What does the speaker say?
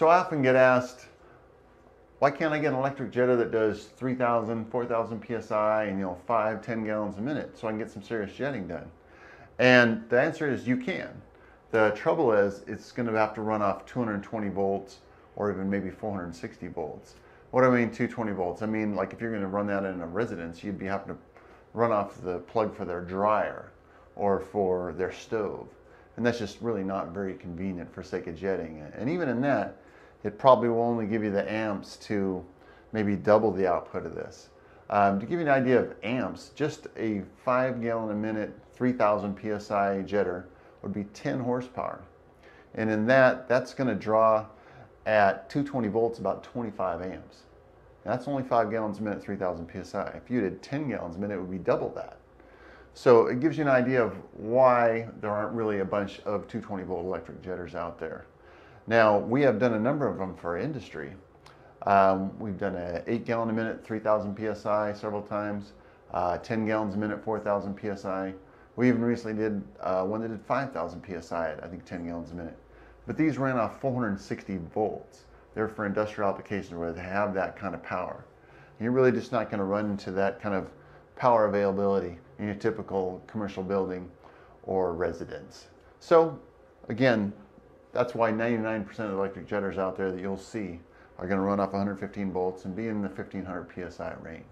So I often get asked, why can't I get an electric jetter that does 3,000, 4,000 psi and you know 5, 10 gallons a minute so I can get some serious jetting done? And the answer is you can. The trouble is it's going to have to run off 220 volts or even maybe 460 volts. What do I mean 220 volts? I mean like if you're going to run that in a residence, you'd be having to run off the plug for their dryer or for their stove. And that's just really not very convenient for sake of jetting. And even in that, it probably will only give you the amps to maybe double the output of this. Um, to give you an idea of amps, just a five gallon a minute, 3000 PSI jetter would be 10 horsepower. And in that, that's gonna draw at 220 volts about 25 amps. That's only five gallons a minute, 3000 PSI. If you did 10 gallons a minute, it would be double that. So it gives you an idea of why there aren't really a bunch of 220 volt electric jetters out there. Now, we have done a number of them for industry. Um, we've done a 8 gallon a minute, 3,000 psi several times, uh, 10 gallons a minute, 4,000 psi. We even recently did uh, one that did 5,000 psi at I think 10 gallons a minute. But these ran off 460 volts. They're for industrial applications where they have that kind of power. You're really just not going to run into that kind of power availability in your typical commercial building or residence. So again, that's why 99% of electric jetters out there that you'll see are going to run off 115 volts and be in the 1500 psi range.